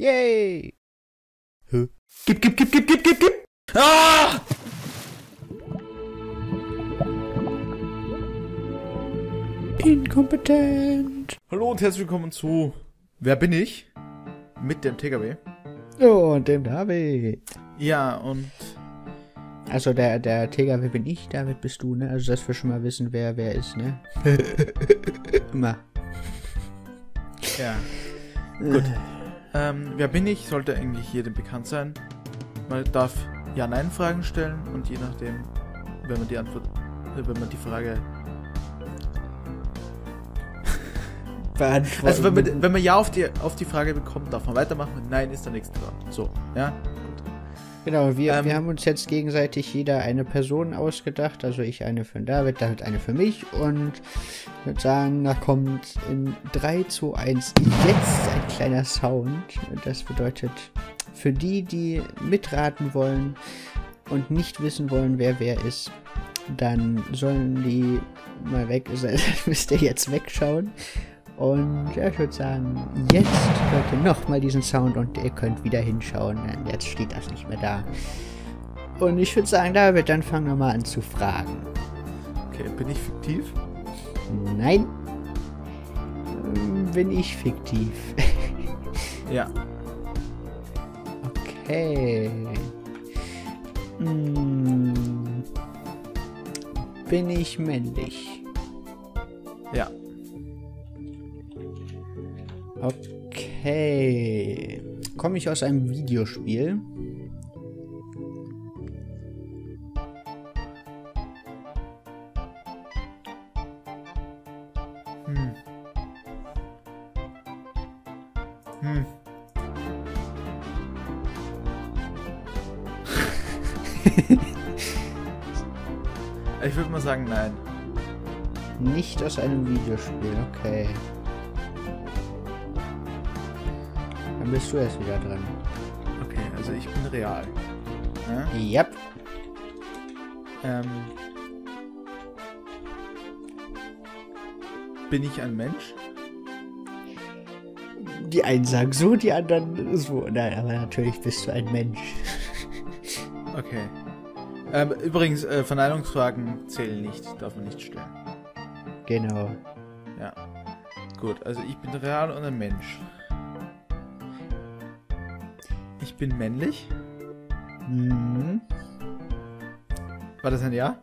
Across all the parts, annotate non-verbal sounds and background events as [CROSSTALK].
Yay! Hä? Gib, gib, gib, gib, gib, gib, gib! Ah! Inkompetent! Hallo und herzlich willkommen zu Wer bin ich? Mit dem TKW. Oh, und dem David. Ja, und Also der, der TKW bin ich, David bist du, ne? Also dass wir schon mal wissen, wer wer ist, ne? [LAUGHS] Immer. ja. Gut. Ähm, wer bin ich? Sollte eigentlich jedem bekannt sein. Man darf Ja-Nein-Fragen stellen und je nachdem, wenn man die Antwort, äh, wenn man die Frage. Beantworten. Also wenn man, wenn man Ja auf die, auf die Frage bekommt, darf man weitermachen. Nein ist der nächste dran. So, ja? Genau, wir, Ähm, wir haben uns jetzt gegenseitig jeder eine Person ausgedacht. Also ich eine für David, David eine für mich. Und ich würde sagen, da kommt in 3, 2, 1 jetzt ein kleiner Sound. Das bedeutet, für die, die mitraten wollen und nicht wissen wollen, wer wer ist, dann sollen die mal weg, [LAUGHS] müsst ihr jetzt wegschauen. Und ja, ich würde sagen, jetzt hört ihr nochmal diesen Sound und ihr könnt wieder hinschauen. denn Jetzt steht das nicht mehr da. Und ich würde sagen, David, dann fangen wir mal an zu fragen. Okay, bin ich fiktiv? Nein. Bin ich fiktiv? [LAUGHS] Ja. Okay. Hm. Bin ich männlich? Ja. Okay. Komme ich aus einem Videospiel? Hm. Hm. ich würde mal sagen, nein. [LAUGHS] Nicht aus einem Videospiel, okay. Dann bist du erst wieder dran. Okay, also ich bin real. Ja? Yep. Ähm, bin ich ein Mensch? Die einen sagen so, die anderen so. Nein, aber natürlich bist du ein Mensch. Okay. Ähm, übrigens, äh, Verneinungsfragen zählen nicht, darf man nicht stellen. Genau. Ja. Gut, also ich bin real und ein Mensch. Bin männlich. Mhm. War das ein Ja?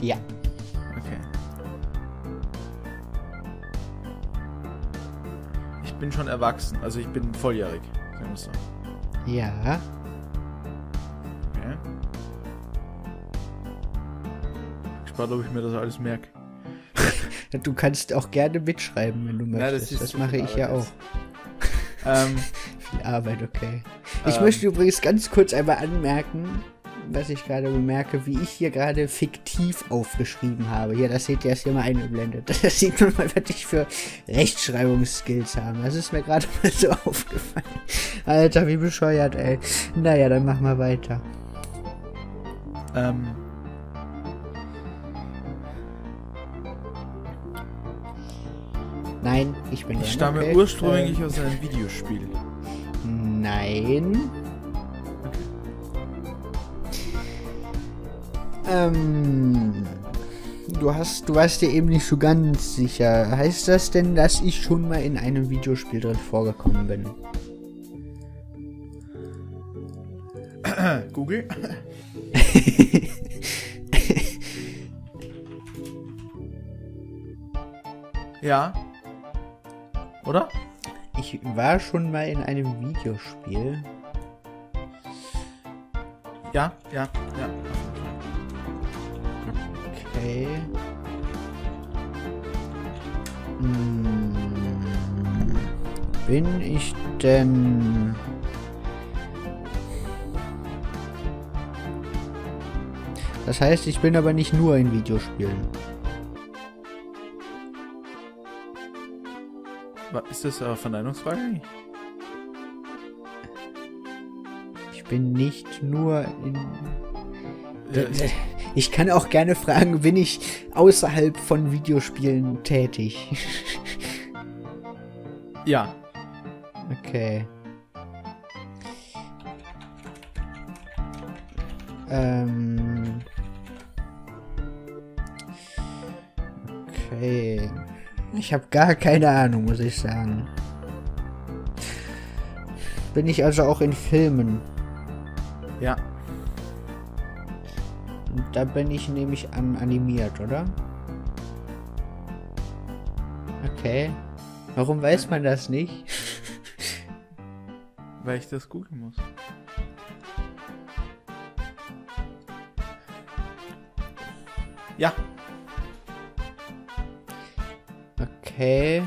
Ja. Okay. Ich bin schon erwachsen, also ich bin volljährig, sagen wir so. Ja. Okay. Gespannt, ob ich mir das alles merke. [LAUGHS] Du kannst auch gerne mitschreiben, wenn du Ja, möchtest. das ist das so mache ich ja Arbeit auch. Ähm, [LAUGHS] Viel Arbeit, okay. Ich Ähm. möchte übrigens ganz kurz einmal anmerken, was ich gerade bemerke, wie ich hier gerade fiktiv aufgeschrieben habe. Hier, das seht ihr erst hier mal eingeblendet. [LAUGHS] Das sieht man mal, was ich für Rechtschreibungsskills habe. Das ist mir gerade [LAUGHS] mal so aufgefallen. Alter, wie bescheuert, ey. Naja, dann machen wir weiter. ähm, Nein, ich bin ich dran, stamme okay. ursprünglich Ähm, aus einem Videospiel. Nein. Ähm, du hast, du warst dir eben nicht so ganz sicher. Heißt das denn, dass ich schon mal in einem Videospiel drin vorgekommen bin? [COUGHS] Google? [LAUGHS] ja. Oder? Ich war schon mal in einem Videospiel. Ja, ja, ja. Okay. Hm, bin ich denn... Das heißt, ich bin aber nicht nur in Videospielen. Ist das eine Verneinungsfrage? Ich bin nicht nur in. [LAUGHS] Ich kann auch gerne fragen, bin ich außerhalb von Videospielen tätig? [LAUGHS] ja. Okay. Ähm. Okay. Ich habe gar keine Ahnung, muss ich sagen. Bin ich also auch in Filmen? Ja. Und da bin ich nämlich an animiert, oder? Okay. Warum weiß man das nicht? [LAUGHS] Weil ich das googeln muss. Ja. Okay.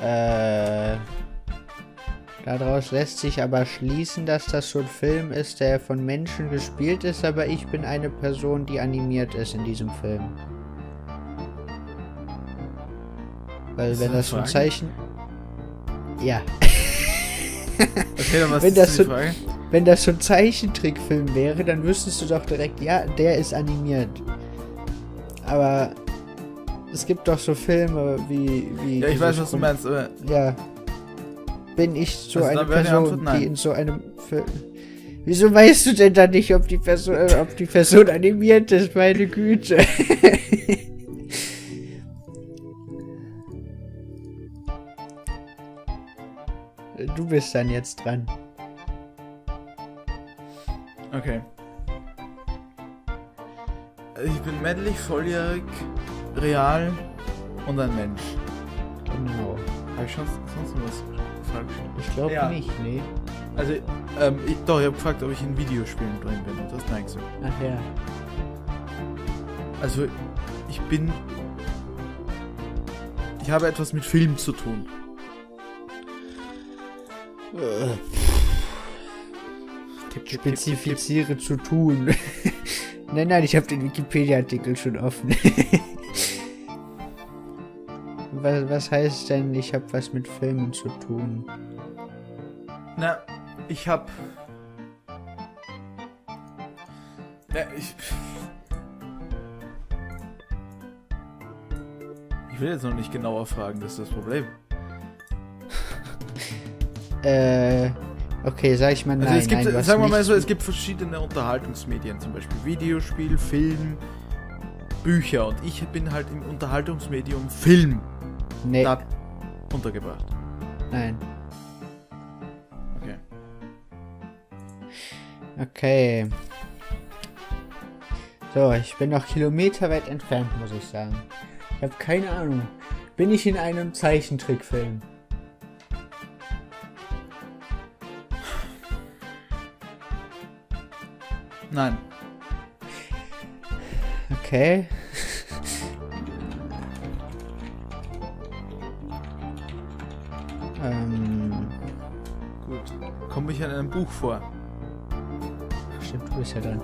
Äh. Daraus lässt sich aber schließen, dass das so ein Film ist, der von Menschen gespielt ist, aber ich bin eine Person, die animiert ist in diesem Film. Weil Ist wenn das so ein Zeichen. Ja. [LAUGHS] Okay, dann was Wenn das so- Frage? Wenn das so ein Zeichentrickfilm wäre, dann wüsstest du doch direkt, ja, der ist animiert. Aber es gibt doch so Filme wie. wie Ja, ich weiß, was du meinst, Ja. Bin ich so Also eine Person, die in so einem Film. Wieso weißt du denn dann nicht, ob die Person, äh, ob die Person animiert ist, meine Güte? [LAUGHS] Du bist dann jetzt dran. okay. Ich bin männlich, volljährig, real und ein Mensch. Genau. Habe ich schon sonst noch was gefragt? Ich glaube Ja. nicht, nee. Also, ähm, ich, doch, ich habe gefragt, ob ich in Videospielen drin bin. Und das nein gesagt. Ach ja. Also, ich bin. Ich habe etwas mit Film zu tun. Äh, Tipp, tipp, tipp, tipp. Spezifiziere zu tun. [LAUGHS] nein, nein, ich habe den Wikipedia-Artikel schon offen. [LAUGHS] was, was heißt denn, ich habe was mit Filmen zu tun? Na, ich hab. Na, ich. Ich will jetzt noch nicht genauer fragen, das ist das Problem. [LAUGHS] Äh, okay, sag ich mal nein. Also es gibt, nein, sagen wir mal so, es gibt verschiedene Unterhaltungsmedien, zum Beispiel Videospiel, Film, Bücher und ich bin halt im Unterhaltungsmedium Film Nee, da untergebracht. nein. Okay. Okay. So, ich bin noch kilometerweit entfernt, muss ich sagen. Ich habe keine Ahnung. Bin ich in einem Zeichentrickfilm? Nein. Okay. Ich in einem Buch vor? stimmt, du bist ja dran.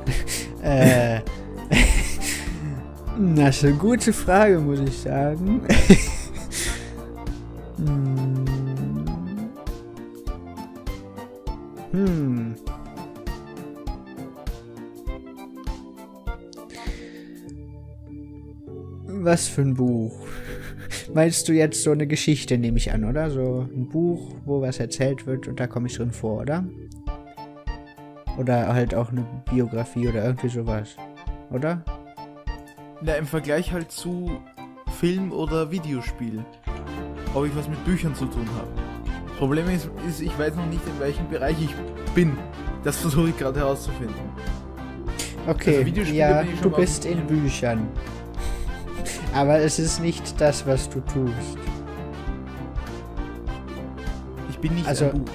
[LAUGHS] äh, das ist eine gute Frage, muss ich sagen. [LAUGHS] Hm. hm. Was für ein Buch? Meinst du jetzt so eine Geschichte, nehme ich an, oder? So ein Buch, wo was erzählt wird und da komme ich drin vor, oder? Oder halt auch eine Biografie oder irgendwie sowas. Oder? Na, im Vergleich halt zu Film oder Videospiel. Ob ich was mit Büchern zu tun habe. Das Problem ist, ist, ich weiß noch nicht, in welchem Bereich ich bin. Das versuche ich gerade herauszufinden. Okay, Also ja, du bist in. Büchern. Aber es ist nicht das, was du tust. Ich bin nicht Also- Buch.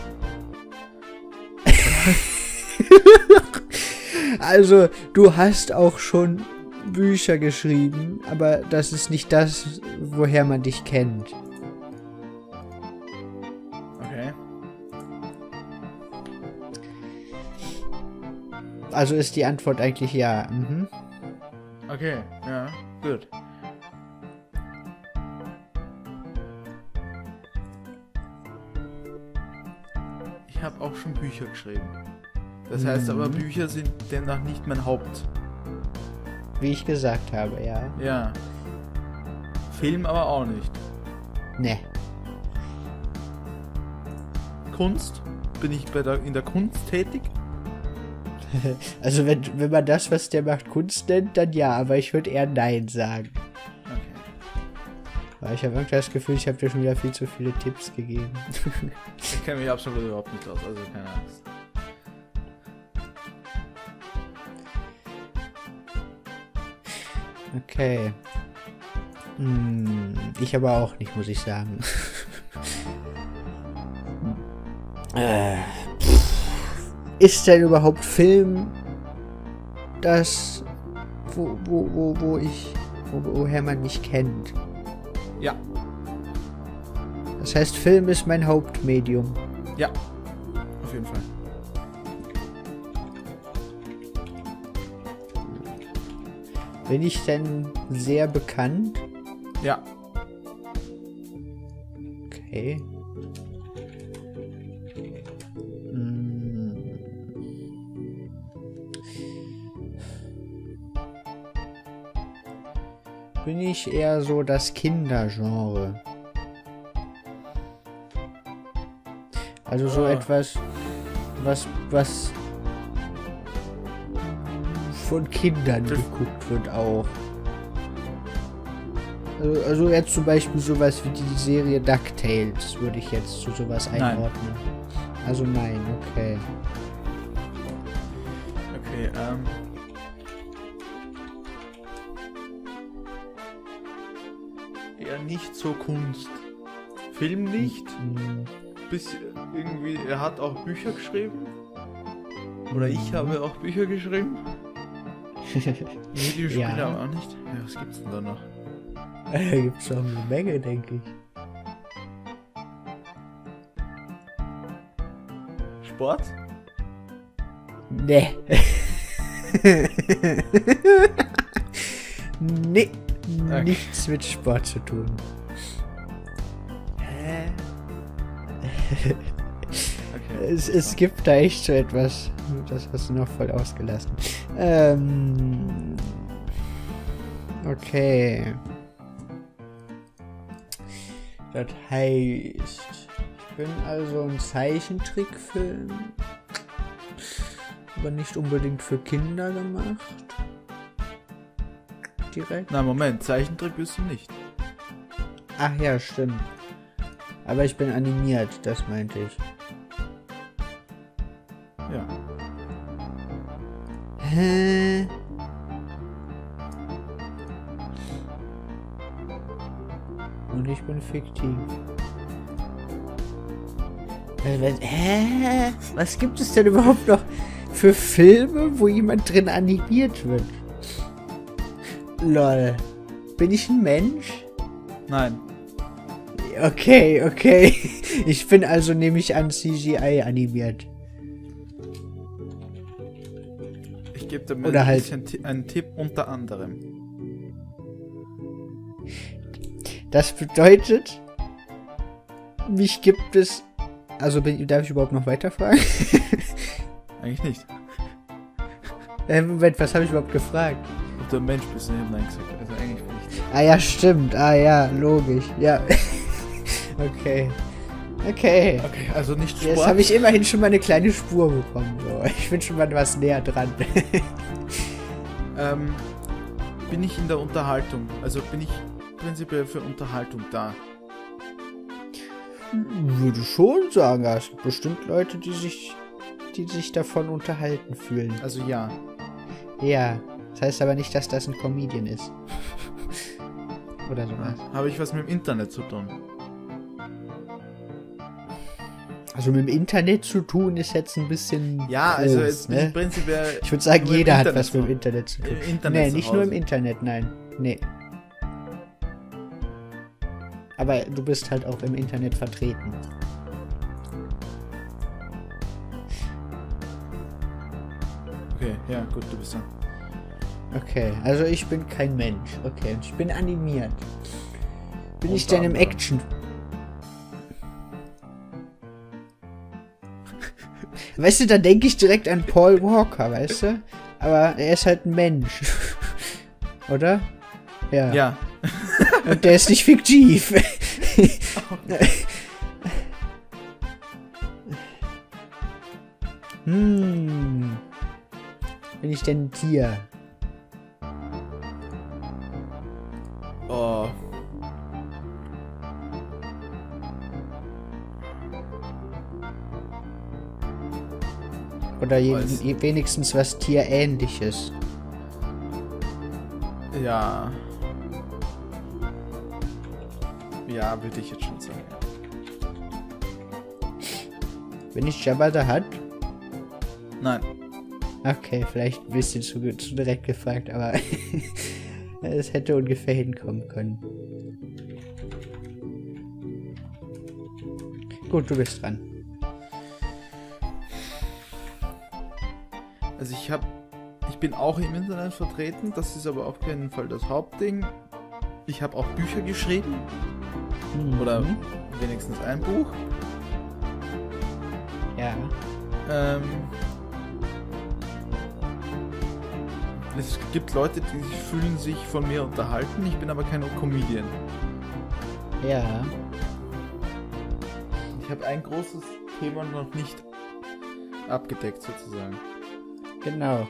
[LAUGHS] Also, du hast auch schon Bücher geschrieben, aber das ist nicht das, woher man dich kennt. Okay. Also ist die Antwort eigentlich ja. Mhm. Okay, ja, gut. Habe auch schon Bücher geschrieben. Das heißt aber, Mhm. Bücher sind demnach nicht mein Haupt. Wie ich gesagt habe, ja. Ja. Film aber auch nicht. Ne. Kunst? Bin ich bei der, in der Kunst tätig? [LAUGHS] Also wenn, wenn man das, was der macht, Kunst nennt, dann ja, aber ich würde eher Nein sagen. Ich habe irgendwie das Gefühl, ich habe dir schon wieder viel zu viele Tipps gegeben. Ich kenne mich absolut überhaupt nicht aus, also keine Angst. Okay. Hm, ich aber auch nicht, muss ich sagen. [LAUGHS] äh, ist denn überhaupt Film das, wo, wo, wo, wo ich, wo, woher man mich kennt? Ja, Das heißt, Film ist mein Hauptmedium. ja. Auf jeden Fall. Bin ich denn sehr bekannt? Ja. Okay. Bin ich eher so das Kindergenre? Also so Ah. etwas, was, was von Kindern Das- geguckt wird auch. Also, also jetzt zum Beispiel sowas wie die Serie DuckTales würde ich jetzt zu sowas Nein. einordnen. Also nein, okay. Okay, ähm. Nicht so Kunst. Film nicht. Bis irgendwie, er hat auch Bücher geschrieben. Oder ich habe auch Bücher geschrieben. [LAUGHS] Videospiele Ja. aber auch nicht. Ja, was gibt's denn da noch? [LAUGHS] Da gibt's doch eine Menge, denke ich. Sport? Nee. [LAUGHS] nee. Okay. Nichts mit Sport zu tun. Hä? Okay. [LAUGHS] Es, es gibt da echt so etwas. Das hast du noch voll ausgelassen. Ähm. Okay. Das heißt, ich bin also ein Zeichentrickfilm. Aber nicht unbedingt für Kinder gemacht. Direkt. Na Moment, Zeichentrick bist du nicht. Ach ja, stimmt. Aber ich bin animiert, das meinte ich. Ja. Hä? Und ich bin fiktiv. Äh, Hä? Was gibt es denn überhaupt noch für Filme, wo jemand drin animiert wird? Lol. Bin ich ein Mensch? Nein. Okay, okay. [LAUGHS] Ich bin also nämlich an CGI animiert. Ich gebe dir mal Oder halt- einen Tipp unter anderem. Das bedeutet, mich gibt es. Also bin, darf ich überhaupt noch weiterfragen? [LAUGHS] Eigentlich nicht. äh, Moment, was habe ich überhaupt gefragt? Ein Mensch bist, hab Nein gesagt. Also eigentlich nicht. Ah ja, stimmt. Ah ja, logisch. Ja. [LAUGHS] okay. Okay. Okay, also nicht Jetzt Sport. habe ich immerhin schon mal eine kleine Spur bekommen. So. Ich bin schon mal was näher dran. [LAUGHS] ähm, bin ich in der Unterhaltung? Also bin ich prinzipiell für Unterhaltung da? Würde schon sagen, es gibt bestimmt Leute, die sich, die sich davon unterhalten fühlen. Also ja. Ja. Das heißt aber nicht, dass das ein Comedian ist. [LAUGHS] Oder sowas. Habe ich was mit dem Internet zu tun? Also mit dem Internet zu tun ist jetzt ein bisschen. Ja, also groß, jetzt bin ich ne? prinzipiell. Ich würde sagen, jeder hat was mit dem. Internet zu tun. Internet nee, nicht nur im. Internet, nein. Nee. Aber du bist halt auch im Internet vertreten. Okay, ja, gut, du bist dran. Okay, also ich bin kein Mensch. Okay, ich bin animiert. Bin ich Unter denn im anderem. Action? [LAUGHS] weißt du, da denke ich direkt an Paul Walker, weißt du? Aber er ist halt ein Mensch. [LAUGHS] Oder? Ja. Ja. [LAUGHS] Und der ist nicht fiktiv. hm. bin ich denn ein Tier? Oder je, je, wenigstens was Tierähnliches. Ja. Ja, würde ich jetzt schon sagen. Bin ich Jabba the Hutt? Nein. Okay, vielleicht ein bisschen zu, zu direkt gefragt, aber [LAUGHS] es hätte ungefähr hinkommen können. Gut, du bist dran. Also ich habe, ich bin auch im Internet vertreten, das ist aber auf keinen Fall das Hauptding. Ich habe auch Bücher geschrieben, oder Mhm. wenigstens ein Buch. Ja. Ähm, es gibt Leute, die sich- fühlen sich von mir unterhalten, ich bin aber kein Comedian. Ja. Ich habe ein großes Thema noch nicht abgedeckt sozusagen. Genau.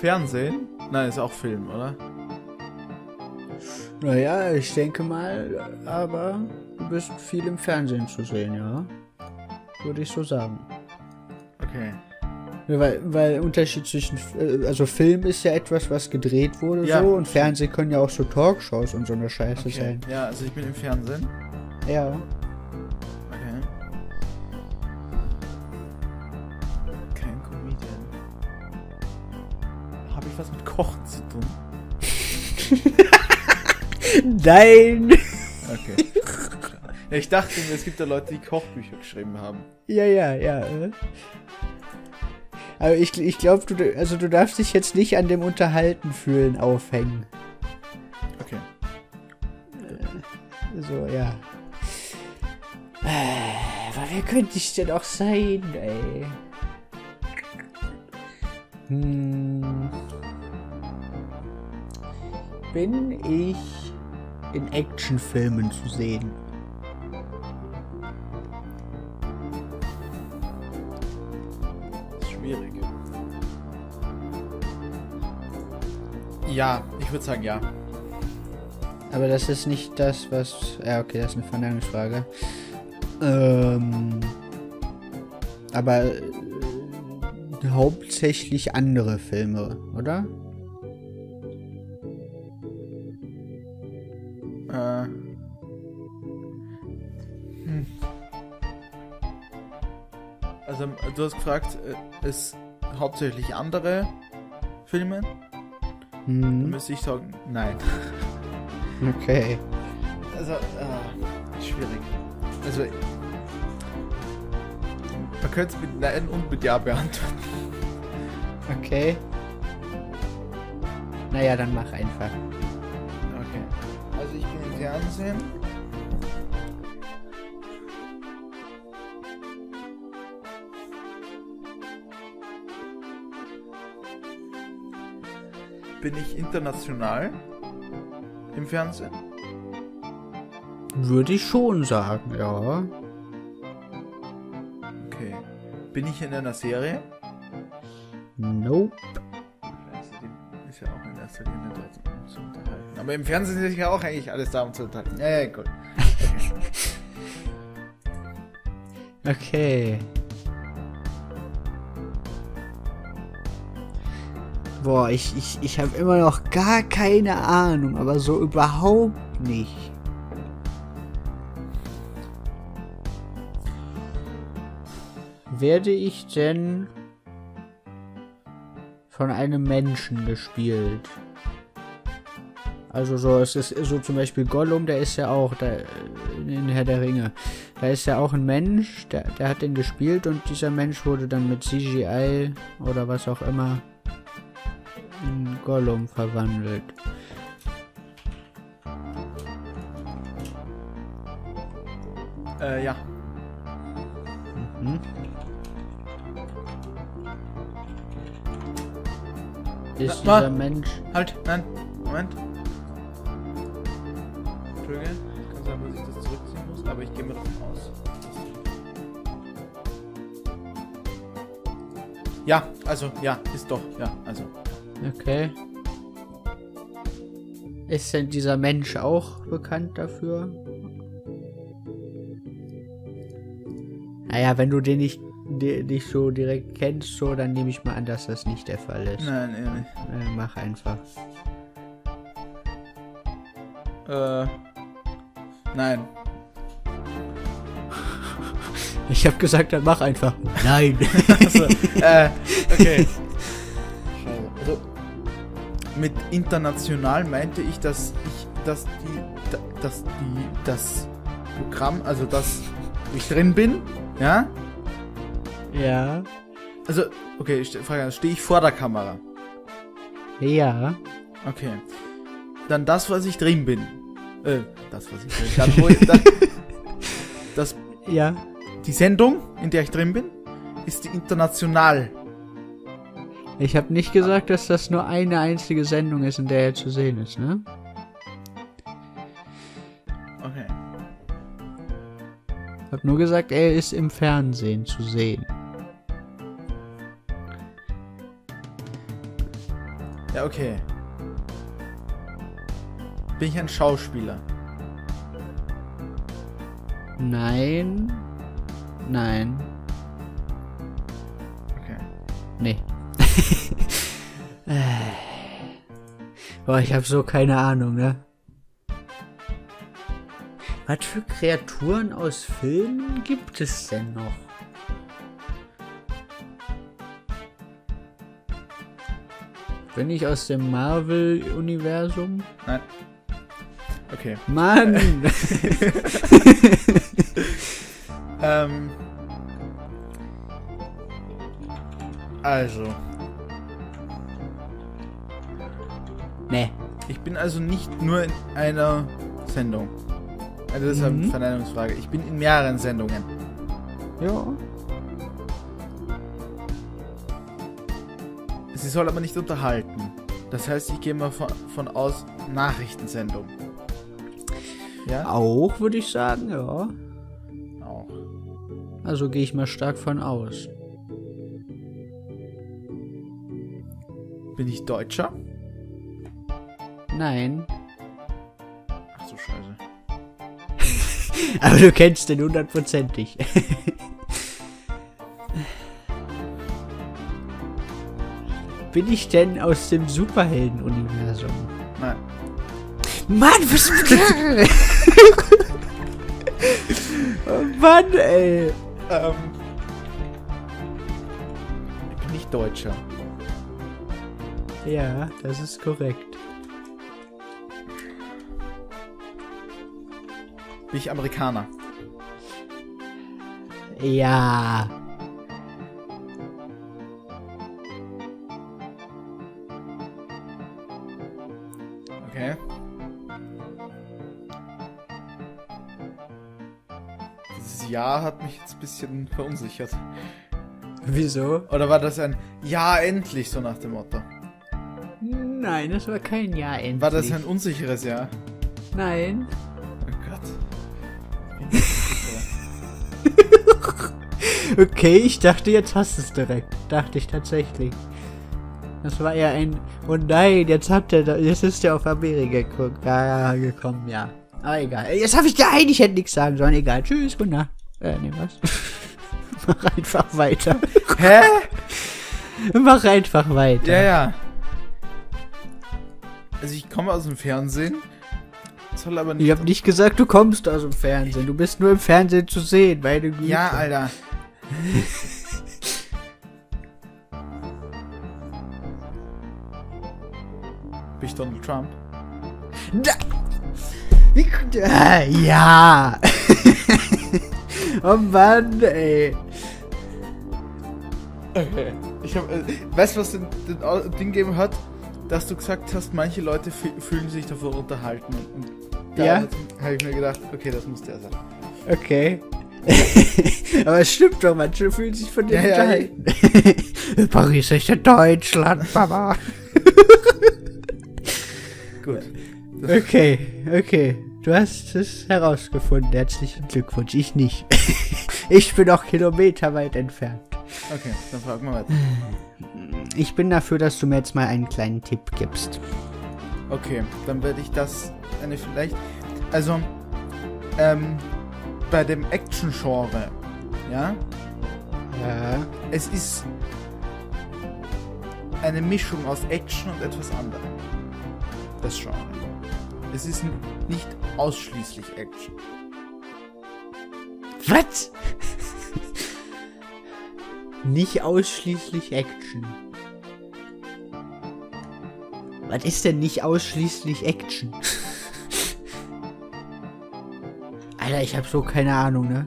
Fernsehen? Nein, ist auch Film, oder? Naja, ich denke mal, aber du bist viel im Fernsehen zu sehen, ja. Würde ich so sagen. Okay. Ja, weil, weil Unterschied zwischen, äh, also Film ist ja etwas, was gedreht wurde Ja. so und Fernsehen können ja auch so Talkshows und so eine Scheiße okay. sein. Ja, also ich bin im Fernsehen. Ja. Kochen zu tun? [LAUGHS] Nein! Okay. ja, ich dachte mir, es gibt ja Leute, die Kochbücher geschrieben haben. Ja, ja, ja. äh. Aber ich, ich glaube, du, also du darfst dich jetzt nicht an dem Unterhalten fühlen aufhängen. Okay. So, ja. Äh, aber wer könnte ich denn auch sein, ey? Hm. Bin ich in Actionfilmen zu sehen? Das ist schwierig. Ja, ich würde sagen ja. Aber das ist nicht das, was. Ja, okay, das ist eine Verneinungsfrage. Ähm. Aber äh, hauptsächlich andere Filme, oder? Du hast gefragt, äh, ist hauptsächlich andere Filme? Dann Hm, müsste ich sagen, nein. [LAUGHS] okay. Also, äh, schwierig. Also, man könnte es mit Nein und mit Ja beantworten. Okay. Naja, dann mach einfach. Okay. Also, ich bin im Fernsehen. Bin ich international im Fernsehen? Würde ich schon sagen, ja. Okay. Bin ich in einer Serie? Nope. Scheiße, die ist ja auch in erster Linie dort, um zu unterhalten. Aber im Fernsehen ist ja auch eigentlich alles da, um zu unterhalten. Ja, ja, gut. [LAUGHS] Okay. Boah, ich, ich, ich habe immer noch gar keine Ahnung, aber so überhaupt nicht. Werde ich denn von einem Menschen gespielt? Also so, es ist so zum Beispiel Gollum, der ist ja auch da in Herr der Ringe. Da ist ja auch ein Mensch, der, der hat den gespielt und dieser Mensch wurde dann mit CGI oder was auch immer Gollum verwandelt. Äh, ja. Mhm. Ist dieser mal. Mensch. Halt, nein, Moment. Entschuldigung, kann sein, dass ich das zurückziehen muss, aber ich gehe mal davon aus. Ja, also, ja, ist doch, ja, also. Okay. Ist denn dieser Mensch auch bekannt dafür? Naja, wenn du den nicht, die, nicht so direkt kennst, so, dann nehme ich mal an, dass das nicht der Fall ist. Nein, ehrlich. Äh, mach einfach. Äh. Nein. [LAUGHS] Ich habe gesagt, dann mach einfach. Nein. [LAUGHS] Also, äh, okay. [LAUGHS] Mit international meinte ich, dass ich, dass die, da- dass die, das Programm, also dass ich drin bin, ja? ja. Also, okay, ich frage, stehe ich vor der Kamera? Ja. Okay. Dann das, was ich drin bin. Äh, das, was ich drin bin. Dann, wo ich, dann, [LAUGHS] das, Ja. die Sendung, in der ich drin bin, ist die international. Ich habe nicht gesagt, dass das nur eine einzige Sendung ist, in der er zu sehen ist, ne? Okay. Ich habe nur gesagt, er ist im Fernsehen zu sehen. Ja, okay. Bin ich ein Schauspieler? Nein. Nein. [LAUGHS] Boah, ich habe so keine Ahnung, ne? Was für Kreaturen aus Filmen gibt es denn noch? Bin ich aus dem Marvel-Universum? Nein. Okay. Mann! [LAUGHS] Ähm. Also, nee. ich bin also nicht nur in einer Sendung. Also das ist eine Mhm. Verneinungsfrage. Ich bin in mehreren Sendungen. Ja. Sie soll aber nicht unterhalten. Das heißt, ich gehe mal von, von aus Nachrichtensendung. Ja? Auch, würde ich sagen, ja. Auch. Also gehe ich mal stark von aus. Bin ich Deutscher? Nein. Ach so, scheiße. [LAUGHS] Aber du kennst den hundertprozentig. Bin ich denn aus dem Superhelden-Universum? Nein. Mann, was Oh [LAUGHS] Mann, ey. Ähm. Ich bin nicht Deutscher. Ja, das ist korrekt. Bin ich Amerikaner? Ja. Okay. Dieses Ja hat mich jetzt ein bisschen verunsichert. Wieso? Oder war das ein Ja, endlich, so nach dem Motto? Nein, das war kein Ja endlich. War das ein unsicheres Ja? Nein. Okay, ich dachte, jetzt hast du es direkt. Dachte ich tatsächlich. Das war eher ein. Oh nein, jetzt habt ihr. Jetzt ist der auf Amerika geguckt. Ja, ja, gekommen, ja. Aber egal. Jetzt habe ich ja eigentlich hätte nichts sagen sollen. Egal. Tschüss, gute Nacht. Äh, nee, was? [LAUGHS] Mach einfach weiter. [LAUGHS] Hä? Mach einfach weiter. Ja, ja. Also ich komme aus dem Fernsehen. Soll aber nicht. Ich habe nicht gesagt, du kommst aus dem Fernsehen. Du bist nur im Fernsehen zu sehen, meine Güte. Ja, Alter. Bin ich Donald Trump? Da. Wie, äh, ja. [LAUGHS] oh Mann, ey. Okay. [LAUGHS] Ich hab, äh, weißt du, was den, den Ding gegeben hat? Dass du gesagt hast, manche Leute fü- fühlen sich davor unterhalten. Und da Ja. habe ich mir gedacht, okay, das muss der sein. Okay. [LAUGHS] Aber es stimmt doch, manche fühlen sich von dir Ja, ja. [LAUGHS] Paris ist ja Deutschland, Mama. [LAUGHS] Gut. Okay, okay. Du hast es herausgefunden. Herzlichen Glückwunsch. Ich nicht. ich bin auch kilometerweit entfernt. Okay, dann fragen wir weiter. Ich bin dafür, dass du mir jetzt mal einen kleinen Tipp gibst. Okay, dann werde ich das eine vielleicht. Also, ähm, bei dem Action-Genre, ja, Ja. es ist eine Mischung aus Action und etwas anderem. Das Genre. Es ist nicht ausschließlich Action. Was? Nicht ausschließlich Action. Was ist denn nicht ausschließlich Action? Alter, ich habe so keine Ahnung, ne?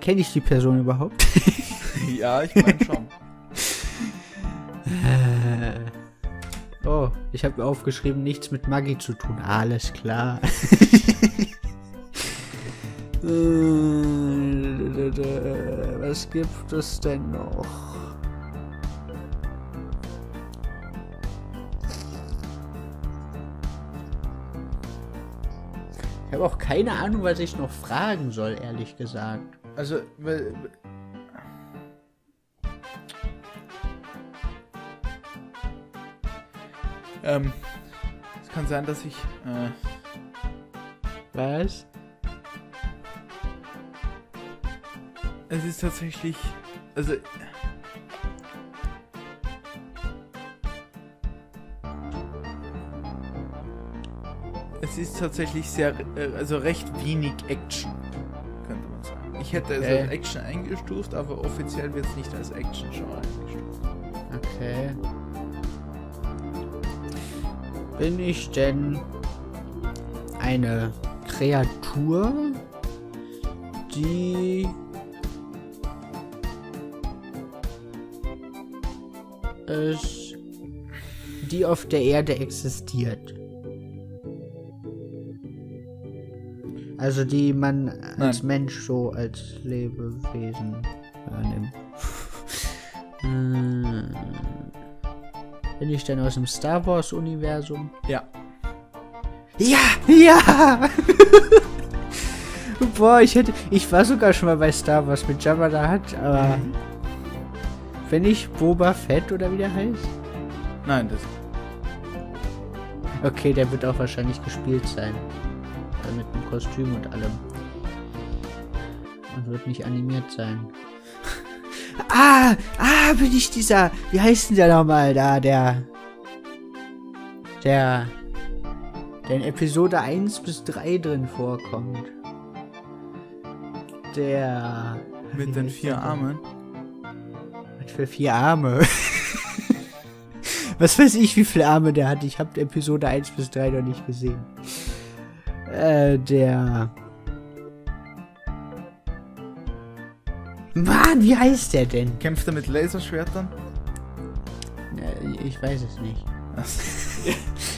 Kenne ich die Person überhaupt? [LAUGHS] ja, ich meine schon. Oh, ich habe mir aufgeschrieben, nichts mit Magie zu tun. Alles klar. [LAUGHS] Äh, Was gibt es denn noch? Ich habe auch keine Ahnung, was ich noch fragen soll, ehrlich gesagt. Also, weil- ähm, es kann sein, dass ich, äh, Was? es ist tatsächlich, also, es ist tatsächlich sehr, äh, also recht wenig Action, könnte man sagen. Ich hätte es Okay. als Action eingestuft, aber offiziell wird es nicht als Action-Genre eingestuft. Okay. Bin ich denn eine Kreatur, die es die auf der Erde existiert? Also die man als Mensch so als Lebewesen wahrnimmt. Hm. [LAUGHS] Bin ich denn aus dem Star Wars Universum? Ja. Ja, ja. [LAUGHS] Boah, ich hätte, ich war sogar schon mal bei Star Wars mit Jabba da hat, aber wenn ich Boba Fett oder wie der heißt? Nein, das, Okay, der wird auch wahrscheinlich gespielt sein. Mit Kostüm und allem. Und wird nicht animiert sein. [LAUGHS] ah, ah, bin ich dieser, wie heißt denn der nochmal da, der, der, der in Episode 1 bis 3 drin vorkommt. Der, mit den vier? Armen. was für vier Arme. [LAUGHS] Was weiß ich, wie viele Arme der hat. Ich habe Episode 1 bis 3 noch nicht gesehen. Äh, der. Mann, wie heißt der denn? Kämpft er mit Laserschwertern? Äh, ich weiß es nicht.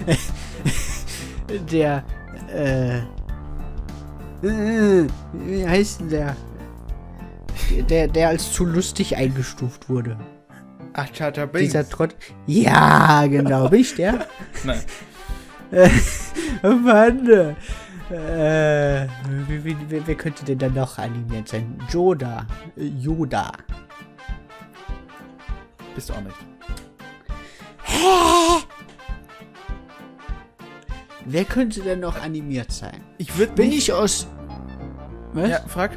[LAUGHS] Der. Äh. äh, Wie heißt denn der? Der, der als zu lustig eingestuft wurde. Ach, Chacha Binks. Dieser Trott. Ja, genau. Bin ich der? [LAUGHS] Nein. [LAUGHS] [LAUGHS] Mann. Äh, wie, wer, wer könnte denn dann noch animiert sein? Yoda. Äh, Yoda. Bist du auch nicht. Wer könnte denn noch animiert sein? Ich würde Bin ich aus. Was? Ja, frag.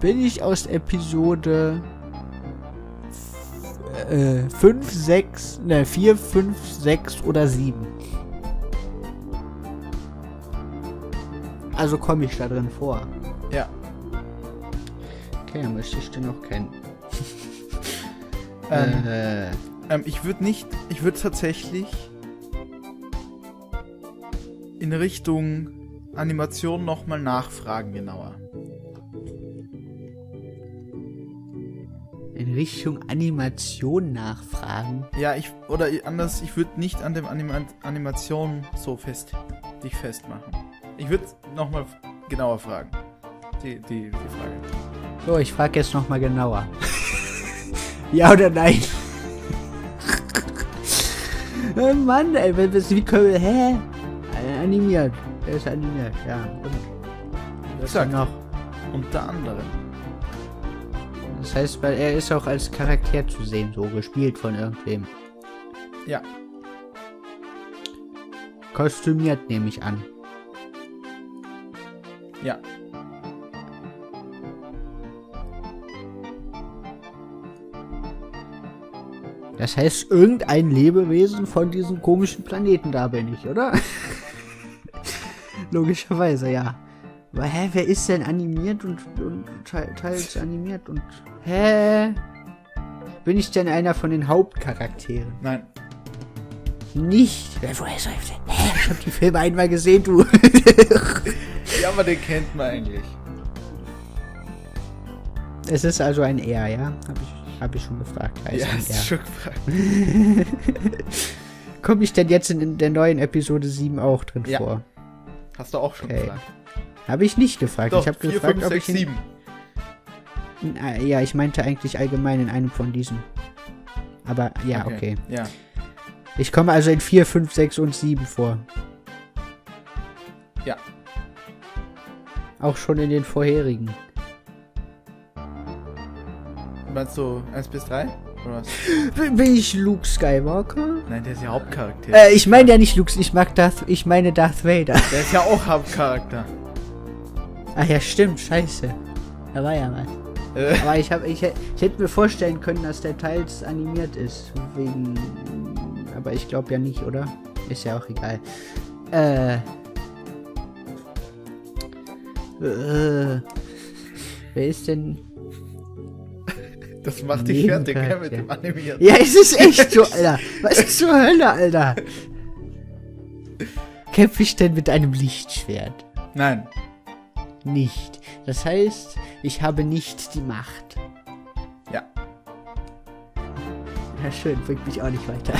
Bin ich aus Episode 5, 6, ne, 4, 5, 6 oder 7? Also komme ich da drin vor. Ja. Okay, dann müsste ich den noch kennen. [LAUGHS] Ähm, äh, ähm, ich würde nicht... Ich würde tatsächlich... In Richtung Animation nochmal nachfragen genauer. in Richtung Animation nachfragen. Ja, ich... Oder anders, ich würde nicht an dem Anima Animation so fest... dich festmachen. Ich würde nochmal genauer fragen. Die, die, die Frage. So, ich frage jetzt noch mal genauer. [LAUGHS] ja oder nein? oh [LAUGHS] Mann, ey, was- wie können wir, hä? Äh, Animiert. Er ist animiert, ja. Und was denn noch? Unter anderem. heißt, weil er ist auch als Charakter zu sehen, so gespielt von irgendwem. Ja. Kostümiert nehme ich an. Ja. Das heißt, irgendein Lebewesen von diesem komischen Planeten da bin ich, oder? [LAUGHS] Logischerweise, ja. Aber hä, wer ist denn animiert und, und te- teils [LAUGHS] animiert und. Hä? Bin ich denn einer von den Hauptcharakteren? Nein. Nicht. Wer, woher soll ich denn? Hä? Ich hab die Filme einmal gesehen, du. [LAUGHS] Ja, aber den kennt man eigentlich. es ist also ein R, ja? Hab ich, hab ich schon gefragt. Heißt ja, ist R. schon gefragt. [LAUGHS] Komme ich denn jetzt in, der neuen Episode 7 auch drin Ja. vor? Hast du auch schon Okay. gefragt. Habe ich nicht gefragt. Doch, ich habe 4, gefragt, 5, ob 6, ich in, 7. in, äh, Ja, ich meinte eigentlich allgemein in einem von diesen. Aber ja, okay. Ja. Ich komme also in 4, 5, 6 und 7 vor. Ja. Auch schon in den vorherigen. Meinst du 1 bis 3? Oder was? [LAUGHS] Bin ich Luke Skywalker? Nein, der ist ja Hauptcharakter. Äh, ich meine ja nicht Luke, ich mag Darth, ich meine Darth Vader. Der ist ja auch Hauptcharakter. Ach ja, stimmt, scheiße. Da war ja was. Äh, Aber ich, hab, ich, ich hätte mir vorstellen können, dass der teils animiert ist. Wegen. Aber ich glaube ja nicht, oder? Ist ja auch egal. Äh. Äh. Wer ist denn. das macht dich fertig, gell, mit dem Animieren. Ja, es ist echt so, Alter. Was ist zur Hölle, Alter? Kämpfe ich denn mit einem Lichtschwert? Nein. Nicht. Das heißt, ich habe nicht die Macht. Ja. Ja, schön, bringt mich auch nicht weiter.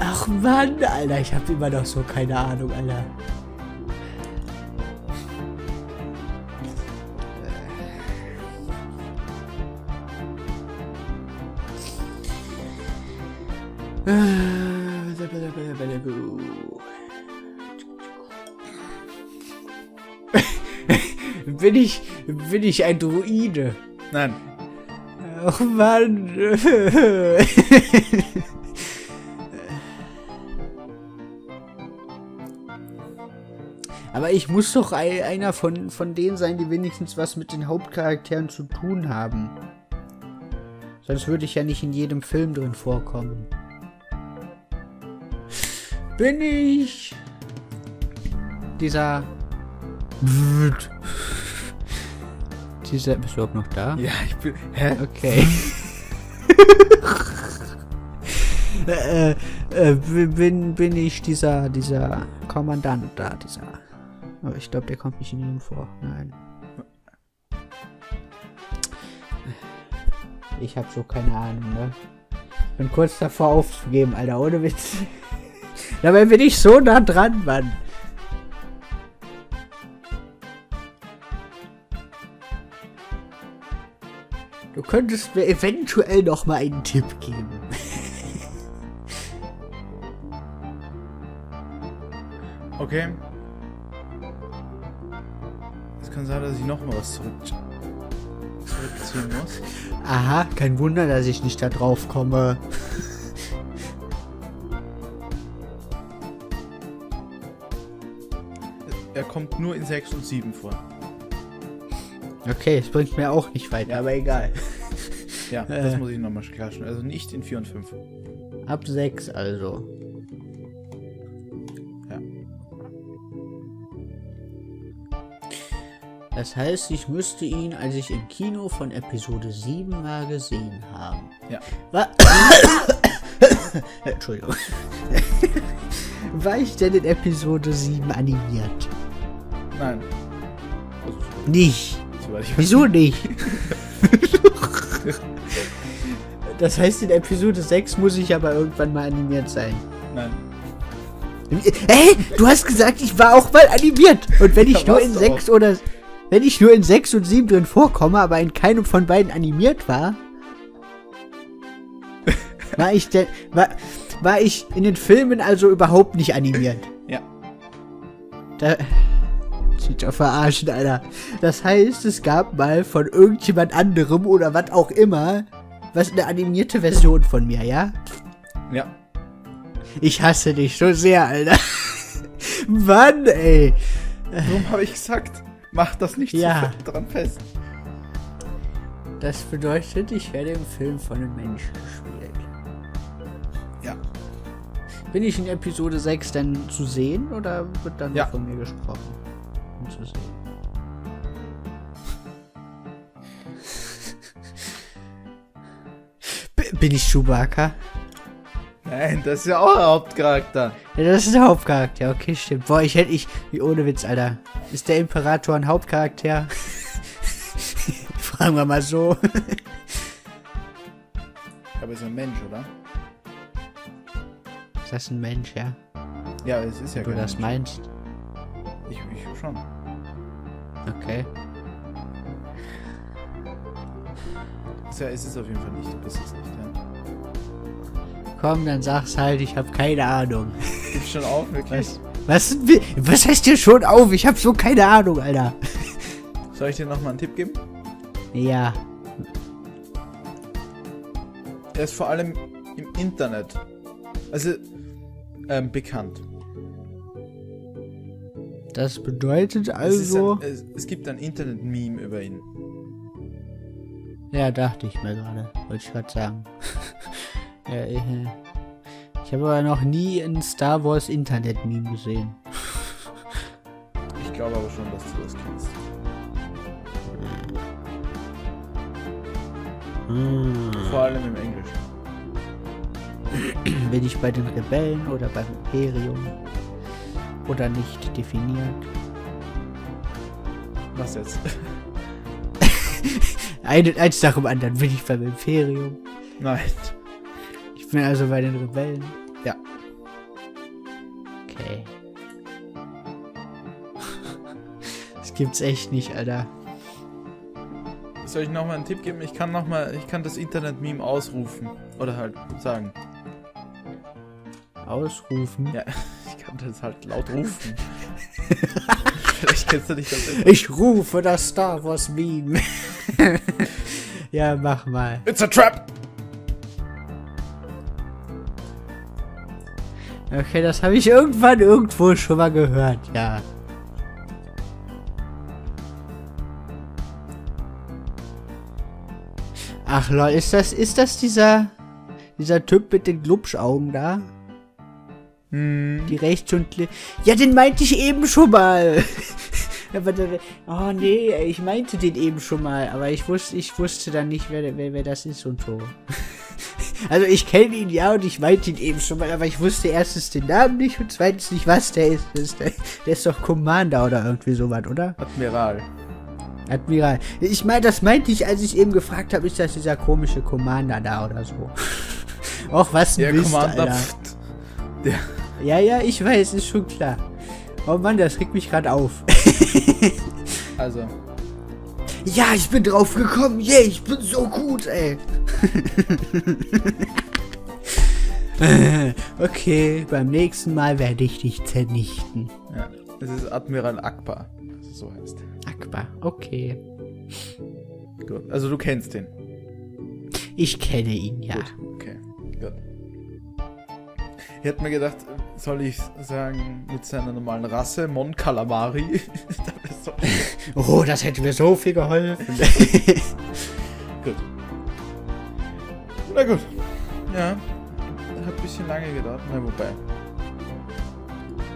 Ach Mann, Alter, ich habe immer noch so keine Ahnung, Alter. Bin ich, bin ich ein Druide? Nein. Ach Mann. Aber ich muss doch ei- einer von, von denen sein, die wenigstens was mit den Hauptcharakteren zu tun haben. Sonst würde ich ja nicht in jedem Film drin vorkommen. Bin ich dieser dieser bist du überhaupt noch da? Ja, ich bin. Hä? Okay. [LAUGHS] äh, äh, bin, bin ich dieser, dieser Kommandant da, dieser. Aber ich glaube, der kommt nicht in ihm vor. Nein. Ich habe so keine Ahnung, ne? Bin kurz davor aufzugeben, Alter, ohne Witz. Dabei bin ich so nah dran, Mann. Du könntest mir eventuell noch mal einen Tipp geben. [LAUGHS] Okay. Es kann sein, dass ich noch mal was zurück zurückziehen muss. Aha, kein Wunder, dass ich nicht da drauf komme. Er kommt nur in 6 und 7 vor. Okay, es bringt mir auch nicht weiter, aber egal. [LAUGHS] Ja, das Äh. muss ich nochmal klarstellen. Also nicht in 4 und 5. Ab 6 also. Ja. Das heißt, ich müsste ihn, als ich im Kino von Episode 7 war, gesehen haben. Ja. War [COUGHS] Entschuldigung. [LAUGHS] war ich denn in Episode 7 animiert? Nein. Also, Nicht. Wieso nicht? [LAUGHS] das heißt, in Episode 6 muss ich aber irgendwann mal animiert sein. Nein. Hey, du hast gesagt, ich war auch mal animiert. Und wenn ich Ja, nur in warst du 6 oder. Wenn ich nur in 6 und 7 drin vorkomme, aber in keinem von beiden animiert war. [LAUGHS] War ich denn. War, war ich in den Filmen also überhaupt nicht animiert? Ja. Da. Nicht verarschen, Alter. Das heißt, es gab mal von irgendjemand anderem oder was auch immer, was eine animierte Version von mir, ja? Ja. Ich hasse dich so sehr, Alter. [LAUGHS] Mann, ey. Warum habe ich gesagt, mach das nicht Ja. so dran fest. Das bedeutet, ich werde im Film von einem Menschen gespielt. Ja. Bin ich in Episode 6 dann zu sehen oder wird dann Ja. von mir gesprochen? Um zu sehen. B- Bin ich Chewbacca? Nein, das ist ja auch ein Hauptcharakter. Ja, das ist der Hauptcharakter. Okay, stimmt. Boah, ich hätte ich. Wie ohne Witz, Alter. Ist der Imperator ein Hauptcharakter? [LAUGHS] Fragen wir mal so. Aber ist ein Mensch, oder? Ist das ein Mensch, ja? Ja, es ist ja Wenn du das Mensch. meinst. Ich, ich schon. Okay. Ja, ist es auf jeden Fall nicht. Du bist es nicht, ja. Komm, dann sag's halt, ich habe keine Ahnung. Gib's schon auf, wirklich? Was? Was, was heißt hier schon auf? Ich habe so keine Ahnung, Alter. Soll ich dir nochmal einen Tipp geben? Ja. Er ist vor allem im Internet. Also, ähm, bekannt. Das bedeutet Es, also. ein, es, es gibt ein Internet-Meme über ihn. Ja, dachte ich mir gerade. Wollte ich gerade sagen. [LAUGHS] ja, ich, äh, ich habe aber noch nie ein Star Wars Internet-Meme gesehen. Ich glaube aber schon, dass du das kennst. Vor allem im Englischen. Bin ich bei den Rebellen oder beim Imperium? Oder nicht definiert? Was jetzt? Ein, eins nach dem anderen. Bin ich beim Imperium? Nein. Ich bin also bei den Rebellen. Ja. Okay. Das gibt's echt nicht, Alter. Soll ich nochmal einen Tipp geben? Ich kann noch mal, ich kann das Internet-Meme ausrufen. Oder halt sagen. Ausrufen. Ja, kann das halt laut rufen. [LAUGHS] Vielleicht kennst du dich das. Ich rufe das Star Wars Meme. [LAUGHS] ja, mach mal. It's a trap! Okay, das habe ich irgendwann irgendwo schon mal gehört, ja. Ach lol, ist das, ist das dieser, dieser Typ mit den Glubschaugen da? Hm. Die rechts und li- Ja, den meinte ich eben schon mal. [LAUGHS] aber der, oh nee, ich meinte den eben schon mal, aber ich wusste, ich wusste dann nicht, wer, wer, wer das ist und so. [LAUGHS] Also ich kenne ihn ja und ich meinte ihn eben schon mal, aber ich wusste erstens den Namen nicht und zweitens nicht, was der ist. Das ist der, der ist doch Commander oder irgendwie sowas, oder? Admiral. Admiral. Ich meine, das meinte ich, als ich eben gefragt habe, ist das dieser komische Commander da oder so. [LAUGHS] Och, was ein Der Mist, Commander. Alter. Pft. Der. Ja, ja, ich weiß, ist schon klar. Oh Mann, das regt mich gerade auf. [LAUGHS] Also. ja, ich bin drauf gekommen. Yeah, ich bin so gut, ey. [LAUGHS] okay, beim nächsten Mal werde ich dich zernichten. Ja. Es ist Admiral Akbar. Also so heißt. Akbar, okay. Gut. Also du kennst den. Ich kenne ihn, ja. Gut. Ich hätte mir gedacht, soll ich sagen, mit seiner normalen Rasse, Mon Calamari. [LAUGHS] Oh, das hätte mir so viel geholfen. [LAUGHS] gut. Na gut. Ja. Hat ein bisschen lange gedauert. Na, wobei.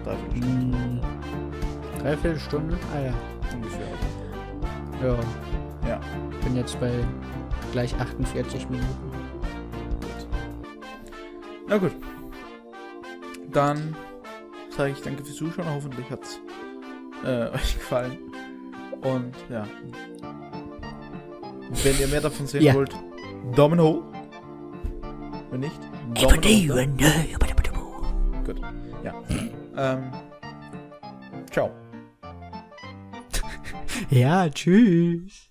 Dreiviertel Stunde Hm, Dreiviertel Stunde? Ah ja. ungefähr. Ja, Ja. bin jetzt bei gleich 48 Minuten. Gut. Na gut. Dann sage ich danke fürs Zuschauen. Hoffentlich hat es äh, [LAUGHS] euch gefallen. Und ja. Wenn ihr mehr davon sehen Ja. wollt, Daumen hoch. Wenn nicht, Daumen runter. Gut. Ja. Ähm. Ciao. [LAUGHS] Ja, tschüss.